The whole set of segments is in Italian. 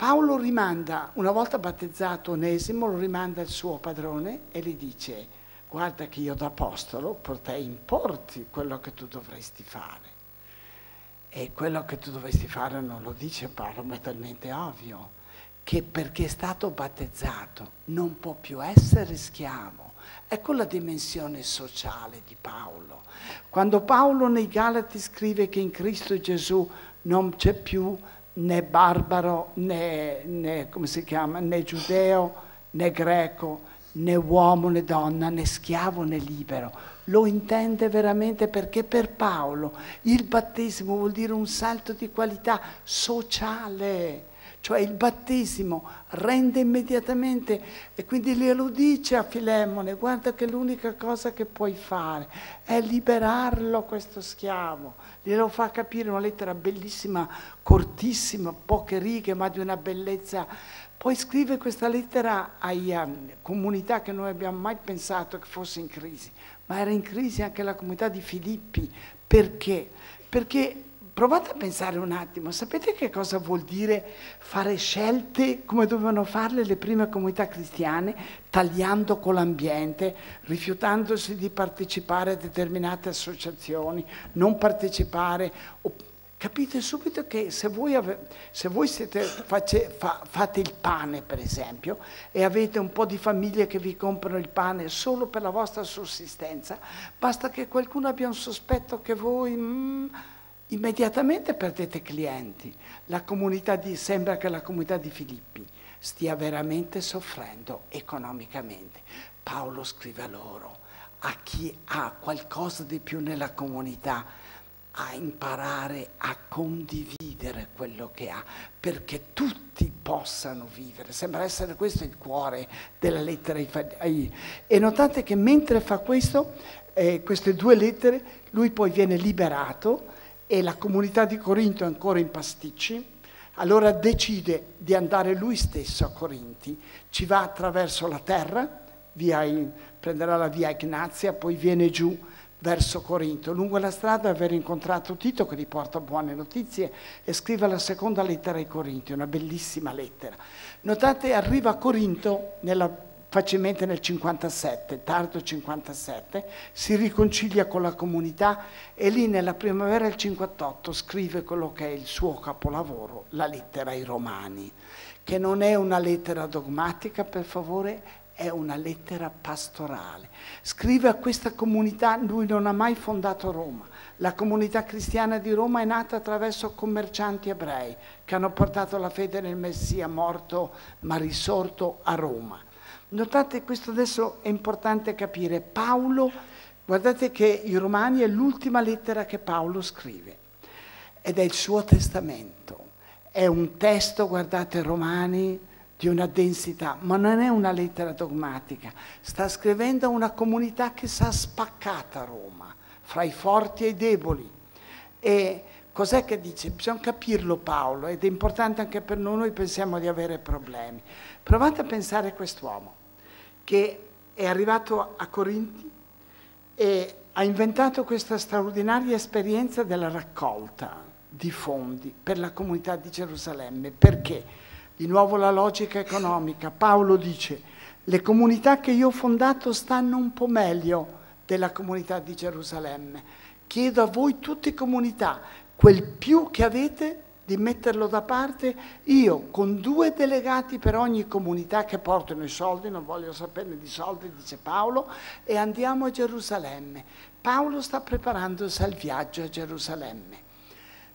Paolo rimanda, una volta battezzato Onesimo, lo rimanda al suo padrone e gli dice, guarda che io da apostolo potrei importi quello che tu dovresti fare. E quello che tu dovresti fare non lo dice Paolo, ma è talmente ovvio, che perché è stato battezzato non può più essere schiavo. Ecco la dimensione sociale di Paolo. Quando Paolo nei Galati scrive che in Cristo Gesù non c'è più né barbaro né, né, chiama, né giudeo né greco, né uomo né donna, né schiavo né libero. Lo intende veramente perché per Paolo il battesimo vuol dire un salto di qualità sociale. Cioè il battesimo rende immediatamente e quindi glielo dice a Filemone, guarda che l'unica cosa che puoi fare è liberarlo questo schiavo. Glielo fa capire una lettera bellissima, cortissima, poche righe, ma di una bellezza. Poi scrive questa lettera a um, comunità che noi abbiamo mai pensato che fosse in crisi, ma era in crisi anche la comunità di Filippi. Perché? Perché Provate a pensare un attimo, sapete che cosa vuol dire fare scelte come dovevano farle le prime comunità cristiane, tagliando con l'ambiente, rifiutandosi di partecipare a determinate associazioni, non partecipare. Capite subito che se voi, ave, se voi siete, face, fa, fate il pane, per esempio, e avete un po' di famiglie che vi comprano il pane solo per la vostra sussistenza, basta che qualcuno abbia un sospetto che voi... Mm, immediatamente perdete clienti. Di, sembra che la comunità di Filippi stia veramente soffrendo economicamente. Paolo scrive a loro, a chi ha qualcosa di più nella comunità, a imparare a condividere quello che ha, perché tutti possano vivere. Sembra essere questo il cuore della lettera ai... E notate che mentre fa questo, eh, queste due lettere, lui poi viene liberato e la comunità di Corinto è ancora in pasticci, allora decide di andare lui stesso a Corinti, ci va attraverso la terra, via, prenderà la via Ignazia, poi viene giù verso Corinto. Lungo la strada aver incontrato Tito che gli porta buone notizie e scrive la seconda lettera ai Corinti, una bellissima lettera. Notate, arriva a Corinto nella facilmente nel 57, tardo 57, si riconcilia con la comunità e lì nella primavera del 58 scrive quello che è il suo capolavoro, la lettera ai Romani, che non è una lettera dogmatica, per favore, è una lettera pastorale. Scrive a questa comunità, lui non ha mai fondato Roma. La comunità cristiana di Roma è nata attraverso commercianti ebrei che hanno portato la fede nel Messia morto ma risorto a Roma. Notate questo adesso è importante capire. Paolo, guardate che i Romani è l'ultima lettera che Paolo scrive ed è il suo testamento. È un testo, guardate, Romani, di una densità, ma non è una lettera dogmatica. Sta scrivendo a una comunità che si è spaccata a Roma, fra i forti e i deboli. E cos'è che dice? Bisogna capirlo Paolo ed è importante anche per noi, noi pensiamo di avere problemi. Provate a pensare a quest'uomo che è arrivato a Corinti e ha inventato questa straordinaria esperienza della raccolta di fondi per la comunità di Gerusalemme. Perché? Di nuovo la logica economica. Paolo dice, le comunità che io ho fondato stanno un po' meglio della comunità di Gerusalemme. Chiedo a voi tutte comunità, quel più che avete di metterlo da parte io con due delegati per ogni comunità che portano i soldi, non voglio saperne di soldi, dice Paolo, e andiamo a Gerusalemme. Paolo sta preparandosi al viaggio a Gerusalemme.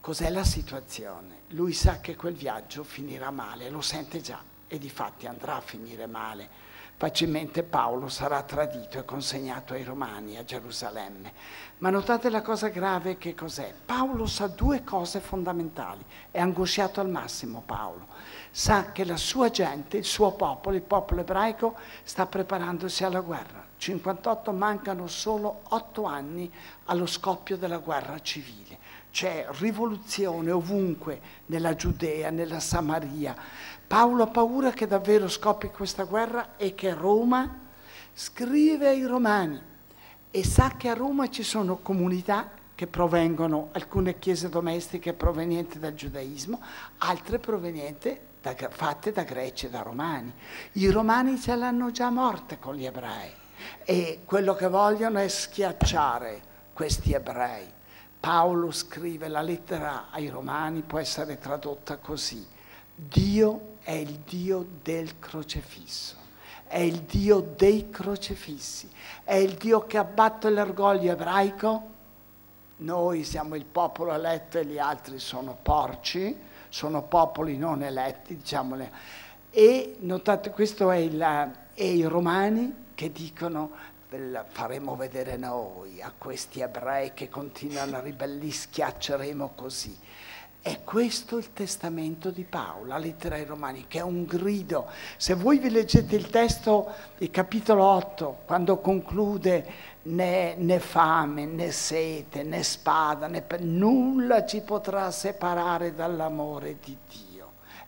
Cos'è la situazione? Lui sa che quel viaggio finirà male, lo sente già e di fatti andrà a finire male facilmente Paolo sarà tradito e consegnato ai Romani a Gerusalemme. Ma notate la cosa grave che cos'è? Paolo sa due cose fondamentali, è angosciato al massimo Paolo. Sa che la sua gente, il suo popolo, il popolo ebraico, sta preparandosi alla guerra. 58 mancano solo otto anni allo scoppio della guerra civile. C'è rivoluzione ovunque, nella Giudea, nella Samaria Paolo ha paura che davvero scoppi questa guerra e che Roma scrive ai romani e sa che a Roma ci sono comunità che provengono, alcune chiese domestiche provenienti dal giudaismo, altre provenienti da, fatte da greci e da romani. I romani ce l'hanno già morte con gli ebrei e quello che vogliono è schiacciare questi ebrei. Paolo scrive la lettera ai romani, può essere tradotta così. Dio è il Dio del crocefisso, è il Dio dei crocefissi, è il Dio che abbatte l'orgoglio ebraico. Noi siamo il popolo eletto e gli altri sono porci, sono popoli non eletti, diciamole. E notate, questo è, il, è i romani che dicono faremo vedere noi a questi ebrei che continuano a ribellire, schiacceremo così. È questo il testamento di Paolo, la lettera ai Romani, che è un grido. Se voi vi leggete il testo, il capitolo 8, quando conclude né, né fame, né sete, né spada, né nulla ci potrà separare dall'amore di Dio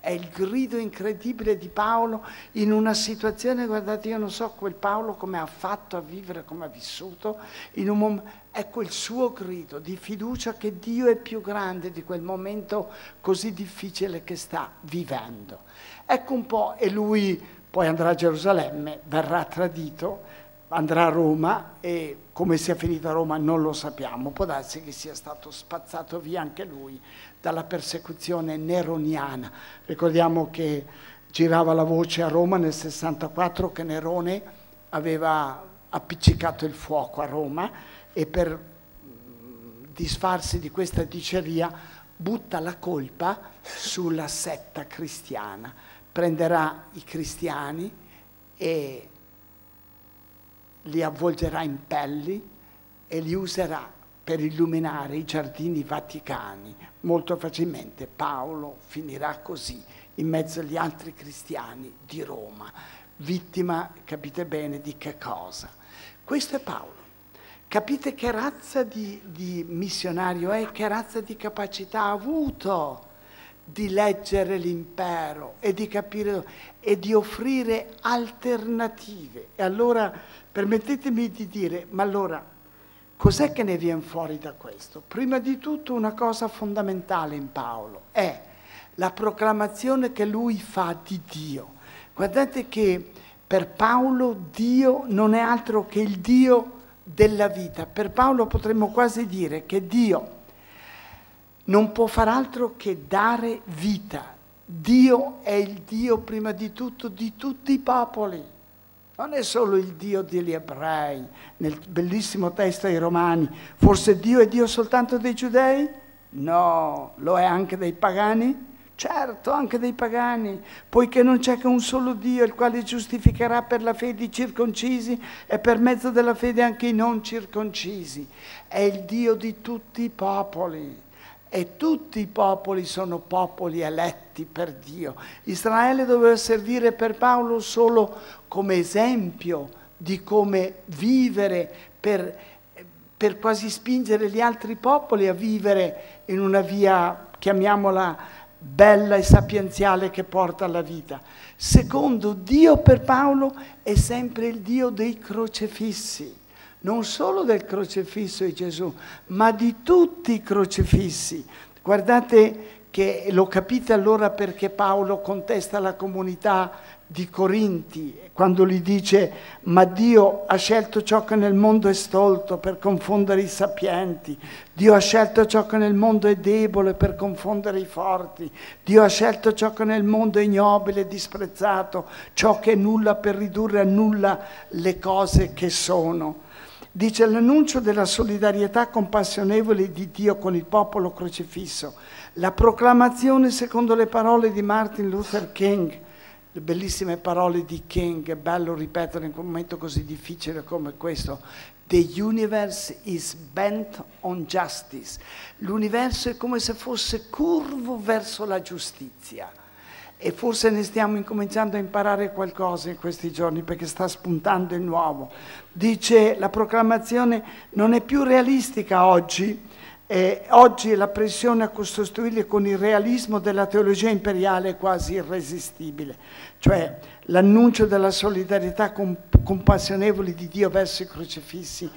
è il grido incredibile di Paolo in una situazione, guardate, io non so quel Paolo come ha fatto a vivere, come ha vissuto, mom- ecco il suo grido di fiducia che Dio è più grande di quel momento così difficile che sta vivendo. Ecco un po', e lui poi andrà a Gerusalemme, verrà tradito, andrà a Roma e come sia finito a Roma non lo sappiamo, può darsi che sia stato spazzato via anche lui dalla persecuzione neroniana. Ricordiamo che girava la voce a Roma nel 64 che Nerone aveva appiccicato il fuoco a Roma e per mm, disfarsi di questa diceria butta la colpa sulla setta cristiana, prenderà i cristiani e li avvolgerà in pelli e li userà per illuminare i giardini vaticani. Molto facilmente Paolo finirà così in mezzo agli altri cristiani di Roma, vittima, capite bene, di che cosa. Questo è Paolo. Capite che razza di, di missionario è, che razza di capacità ha avuto di leggere l'impero e di capire e di offrire alternative. E allora permettetemi di dire, ma allora cos'è che ne viene fuori da questo? Prima di tutto una cosa fondamentale in Paolo è la proclamazione che lui fa di Dio. Guardate che per Paolo Dio non è altro che il Dio della vita. Per Paolo potremmo quasi dire che Dio non può far altro che dare vita. Dio è il Dio prima di tutto di tutti i popoli. Non è solo il Dio degli ebrei, nel bellissimo testo ai Romani. Forse Dio è Dio soltanto dei giudei? No, lo è anche dei pagani? Certo, anche dei pagani, poiché non c'è che un solo Dio, il quale giustificherà per la fede i circoncisi e per mezzo della fede anche i non circoncisi. È il Dio di tutti i popoli e tutti i popoli sono popoli eletti per Dio. Israele doveva servire per Paolo solo come esempio di come vivere per, per quasi spingere gli altri popoli a vivere in una via, chiamiamola bella e sapienziale che porta alla vita. Secondo, Dio per Paolo è sempre il Dio dei crocefissi non solo del crocefisso di Gesù, ma di tutti i crocefissi. Guardate che lo capite allora perché Paolo contesta la comunità di Corinti quando gli dice ma Dio ha scelto ciò che nel mondo è stolto per confondere i sapienti, Dio ha scelto ciò che nel mondo è debole per confondere i forti, Dio ha scelto ciò che nel mondo è ignobile e disprezzato, ciò che è nulla per ridurre a nulla le cose che sono dice l'annuncio della solidarietà compassionevole di Dio con il popolo crocifisso, la proclamazione secondo le parole di Martin Luther King, le bellissime parole di King, è bello ripetere in un momento così difficile come questo, The universe is bent on justice. L'universo è come se fosse curvo verso la giustizia e forse ne stiamo incominciando a imparare qualcosa in questi giorni perché sta spuntando il nuovo. Dice la proclamazione non è più realistica oggi, eh, oggi la pressione a costruirli con il realismo della teologia imperiale è quasi irresistibile, cioè l'annuncio della solidarietà compassionevole di Dio verso i crocifissi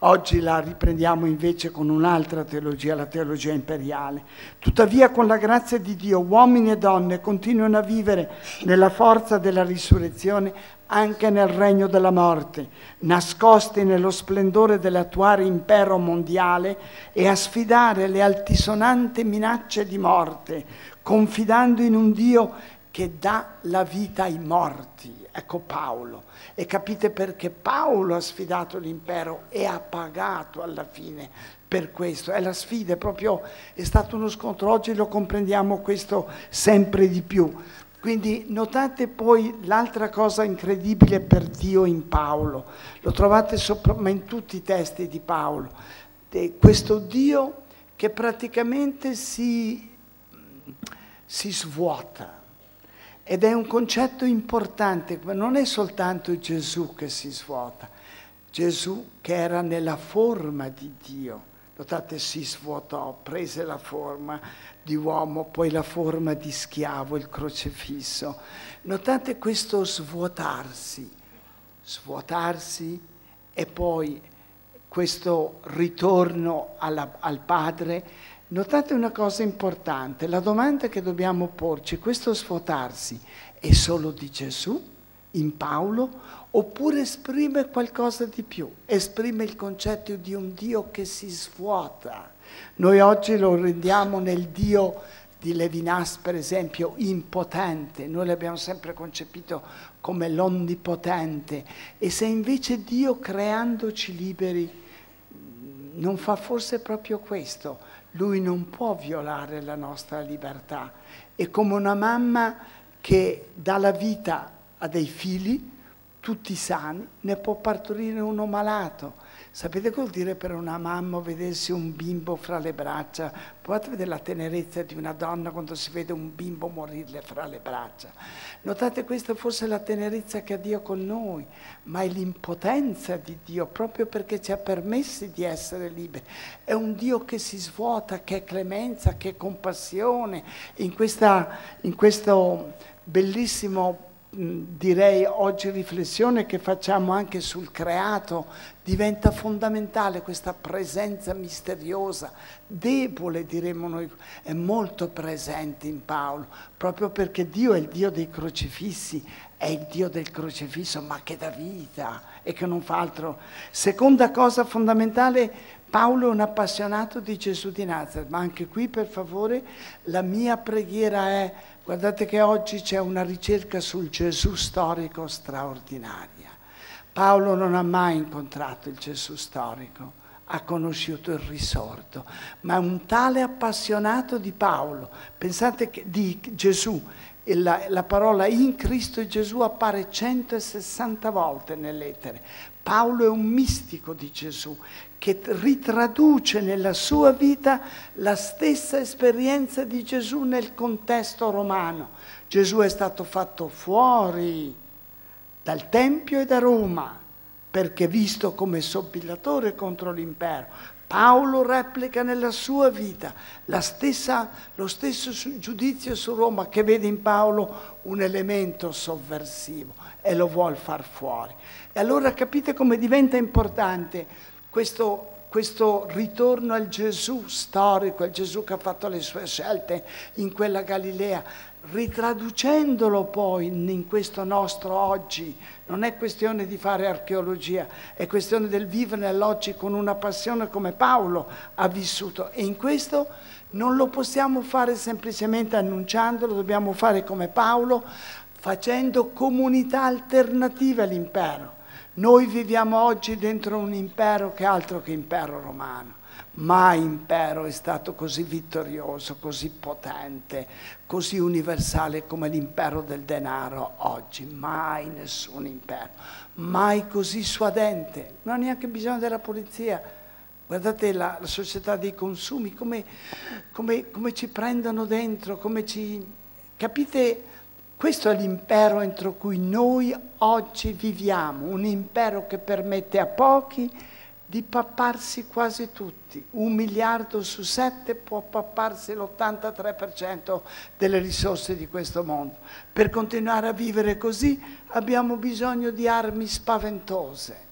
Oggi la riprendiamo invece con un'altra teologia, la teologia imperiale. Tuttavia, con la grazia di Dio, uomini e donne continuano a vivere nella forza della risurrezione anche nel regno della morte, nascosti nello splendore dell'attuale impero mondiale e a sfidare le altisonanti minacce di morte, confidando in un Dio che dà la vita ai morti. Ecco Paolo. E capite perché Paolo ha sfidato l'impero e ha pagato alla fine per questo. È la sfida, è proprio è stato uno scontro. Oggi lo comprendiamo questo sempre di più. Quindi notate poi l'altra cosa incredibile per Dio in Paolo, lo trovate sopra, ma in tutti i testi di Paolo, questo Dio che praticamente si, si svuota, ed è un concetto importante, non è soltanto Gesù che si svuota, Gesù che era nella forma di Dio. Notate, si svuotò, prese la forma di uomo, poi la forma di schiavo, il crocefisso. Notate questo svuotarsi, svuotarsi e poi questo ritorno alla, al Padre Notate una cosa importante, la domanda che dobbiamo porci, questo svuotarsi è solo di Gesù, in Paolo, oppure esprime qualcosa di più, esprime il concetto di un Dio che si svuota. Noi oggi lo rendiamo nel Dio di Levinas, per esempio, impotente, noi l'abbiamo sempre concepito come l'onnipotente, e se invece Dio creandoci liberi non fa forse proprio questo, lui non può violare la nostra libertà. È come una mamma che dà la vita a dei figli, tutti sani, ne può partorire uno malato. Sapete cosa vuol dire per una mamma vedersi un bimbo fra le braccia? Provate vedere la tenerezza di una donna quando si vede un bimbo morirle fra le braccia. Notate questa forse la tenerezza che ha Dio con noi, ma è l'impotenza di Dio proprio perché ci ha permessi di essere liberi. È un Dio che si svuota, che è clemenza, che è compassione. In, questa, in questo bellissimo direi oggi riflessione che facciamo anche sul creato, diventa fondamentale questa presenza misteriosa, debole diremmo noi, è molto presente in Paolo, proprio perché Dio è il Dio dei crocifissi, è il Dio del crocifisso, ma che dà vita e che non fa altro. Seconda cosa fondamentale, Paolo è un appassionato di Gesù di Nazareth, ma anche qui per favore la mia preghiera è Guardate che oggi c'è una ricerca sul Gesù storico straordinaria. Paolo non ha mai incontrato il Gesù storico, ha conosciuto il risorto, ma un tale appassionato di Paolo. Pensate che di Gesù, la, la parola in Cristo e Gesù appare 160 volte nell'etere. Paolo è un mistico di Gesù che ritraduce nella sua vita la stessa esperienza di Gesù nel contesto romano. Gesù è stato fatto fuori dal Tempio e da Roma perché visto come sobillatore contro l'impero. Paolo replica nella sua vita stessa, lo stesso giudizio su Roma che vede in Paolo un elemento sovversivo e lo vuole far fuori. E allora capite come diventa importante questo, questo ritorno al Gesù storico, al Gesù che ha fatto le sue scelte in quella Galilea, ritraducendolo poi in questo nostro oggi. Non è questione di fare archeologia, è questione del vivere nell'oggi con una passione come Paolo ha vissuto. E in questo non lo possiamo fare semplicemente annunciandolo, dobbiamo fare come Paolo, facendo comunità alternative all'impero. Noi viviamo oggi dentro un impero che è altro che impero romano. Mai impero è stato così vittorioso, così potente, così universale come l'impero del denaro oggi. Mai nessun impero. Mai così suadente. Non ha neanche bisogno della polizia. Guardate la, la società dei consumi, come, come, come ci prendono dentro, come ci... Capite? Questo è l'impero entro cui noi oggi viviamo, un impero che permette a pochi di papparsi quasi tutti. Un miliardo su sette può papparsi l'83% delle risorse di questo mondo. Per continuare a vivere così abbiamo bisogno di armi spaventose